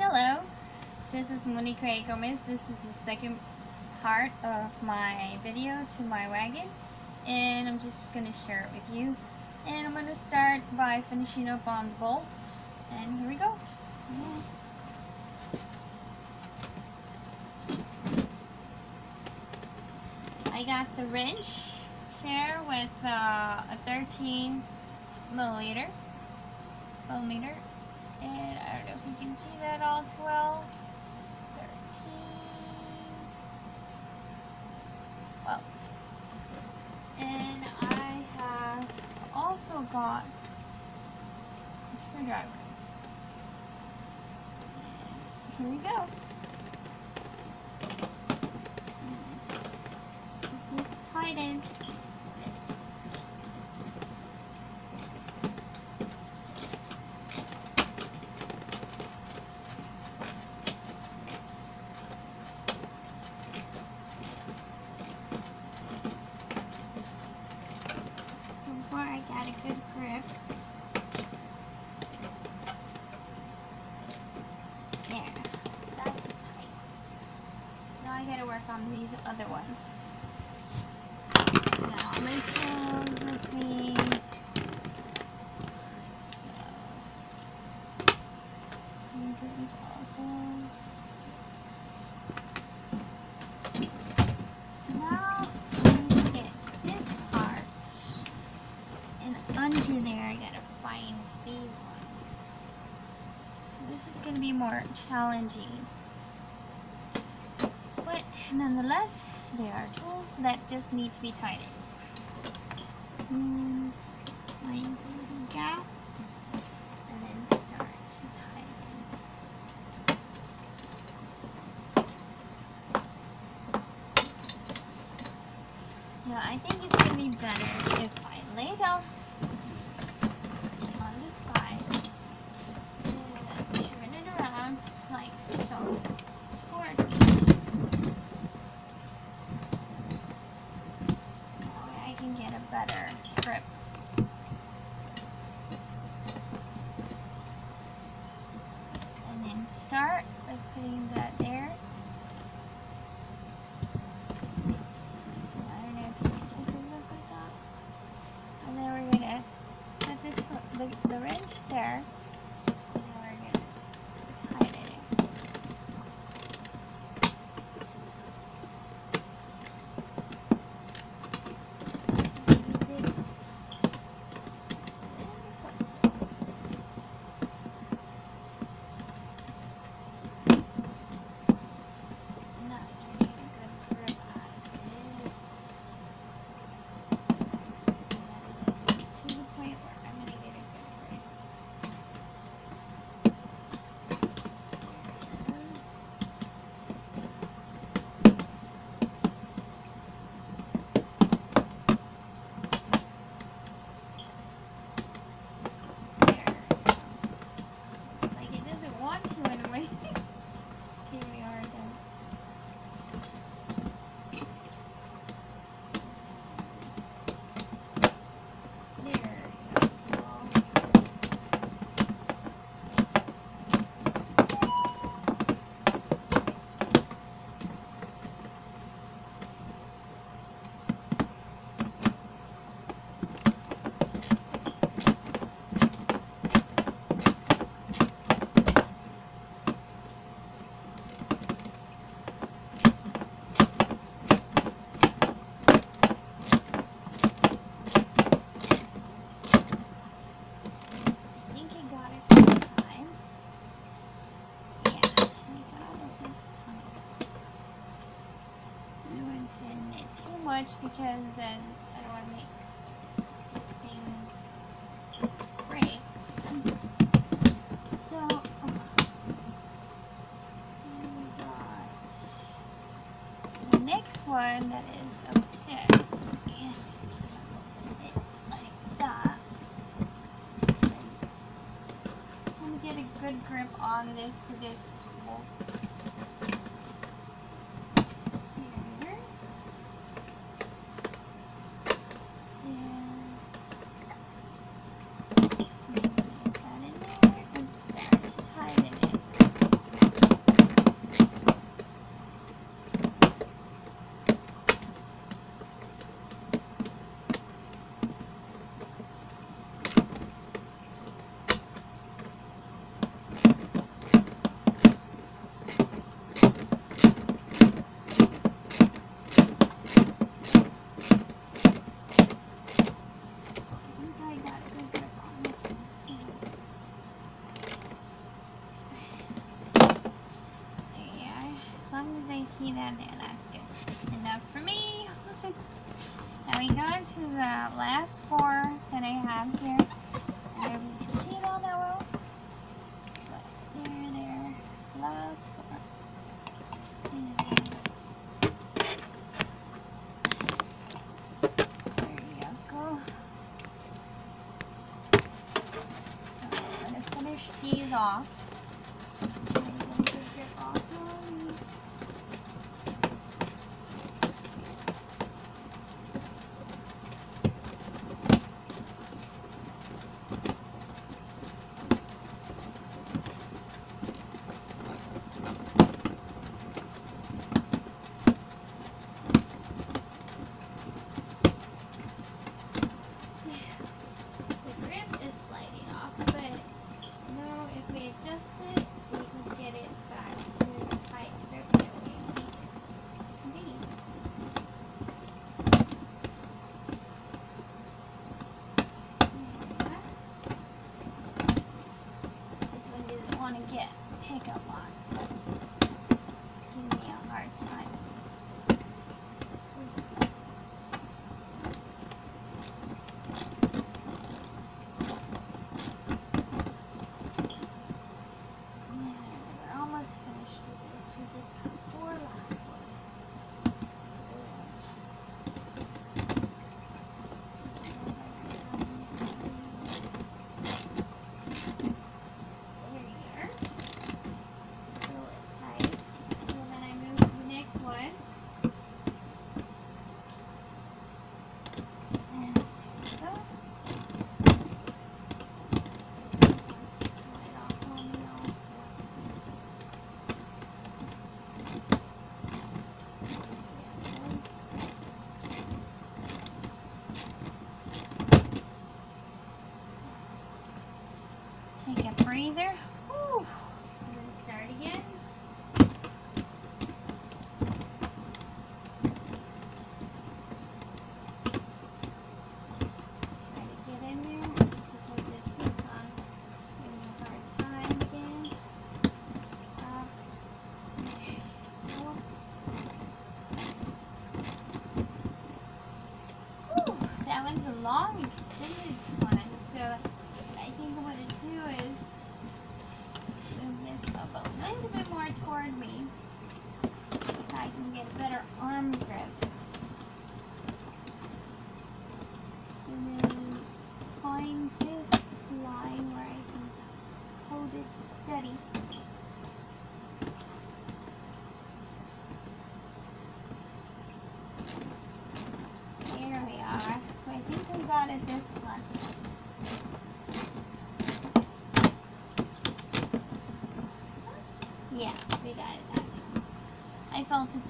Hello, this is Monique Gomez. This is the second part of my video to my wagon and I'm just to share it with you. And I'm to start by finishing up on the bolts and here we go. I got the wrench share with uh, a 13 milliliter millimeter and I don't know if you can see that all too well 13 well. And I have also got a screwdriver. And here we go let's get this tightened I got a good grip. There, that's tight. So now I gotta work on these other ones. Now my tools with me. So, these are also. under there, I gotta find these ones. So this is gonna be more challenging. But nonetheless, they are tools that just need to be tightened. Mm, much because then I don't want to make this thing break. So, oh, we got the next one that is upset. like that. I'm to get a good grip on this with this tool. that's good. Enough for me. now we go into the last four that I have here. If you can see it all that well. There, there. Last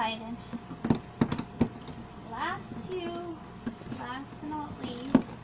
hiding. Last two, last but not least.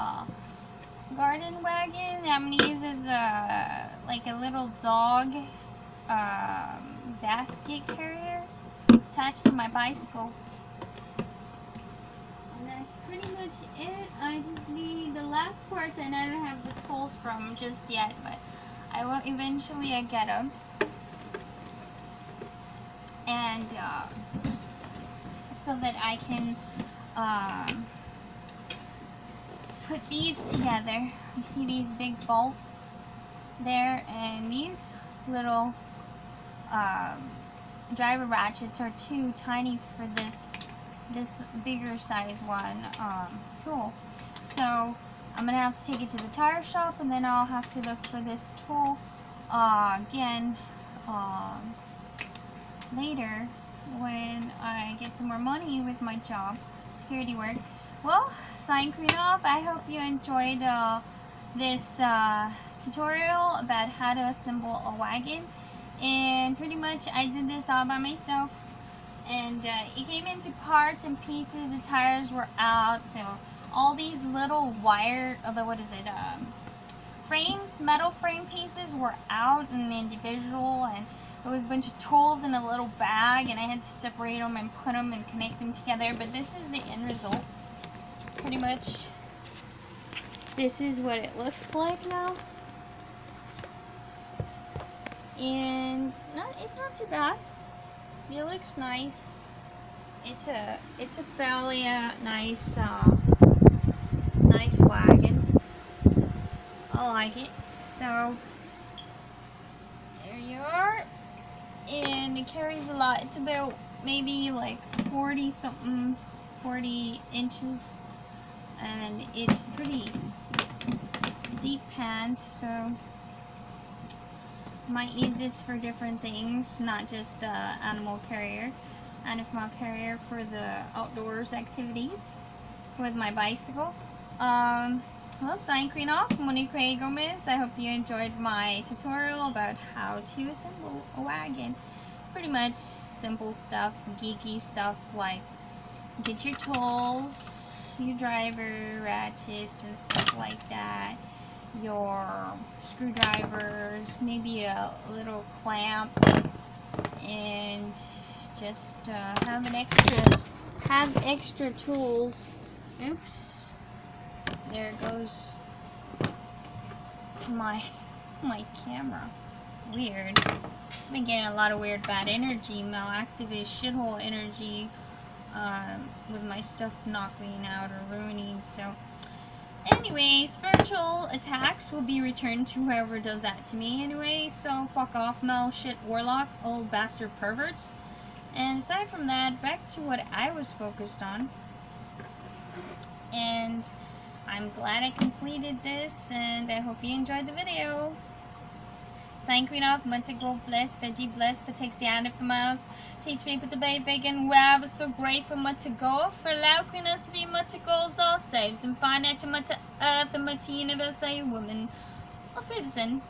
Uh, garden wagon I'm gonna use as a like a little dog um, basket carrier attached to my bicycle. And that's pretty much it. I just need the last part and I don't have the tools from just yet, but I will eventually uh, get them. And uh, so that I can um, put these together. You see these big bolts there and these little um, driver ratchets are too tiny for this this bigger size one um, tool. So I'm gonna have to take it to the tire shop and then I'll have to look for this tool uh, again um, later when I get some more money with my job, security work. Well, sign clean off. I hope you enjoyed uh, this uh, tutorial about how to assemble a wagon. And pretty much I did this all by myself. And uh, it came into parts and pieces. The tires were out. The, all these little wire the what is it um, frames metal frame pieces were out and individual. And there was a bunch of tools in a little bag. And I had to separate them and put them and connect them together. But this is the end result pretty much this is what it looks like now and not it's not too bad. It looks nice. It's a it's a fairly uh, nice uh, nice wagon. I like it. So there you are. And it carries a lot. It's about maybe like 40 something 40 inches and it's pretty deep panned so might use this for different things, not just uh, animal carrier. Animal carrier for the outdoors activities with my bicycle. Um, well, sign clean off, Monique Gomez. I hope you enjoyed my tutorial about how to assemble a wagon. Pretty much simple stuff, geeky stuff like get your tools, your driver ratchets and stuff like that your screwdrivers, maybe a little clamp, and just uh, have an extra, have extra tools. Oops, there goes my, my camera. Weird. I've been getting a lot of weird bad energy, malactivist shithole energy um, with my stuff knocking out or ruining, so Anyway, spiritual attacks will be returned to whoever does that to me anyway, so fuck off, Mel, shit, warlock, old bastard perverts. And aside from that, back to what I was focused on. And I'm glad I completed this, and I hope you enjoyed the video. Of Montagle bless, Veggie the island from miles. Teach people to be vegan, wow, so grateful for Montagle. For allow Queen us to be Montagles all saves, and find out to Mota Earth and Mota Universe, a woman of citizen.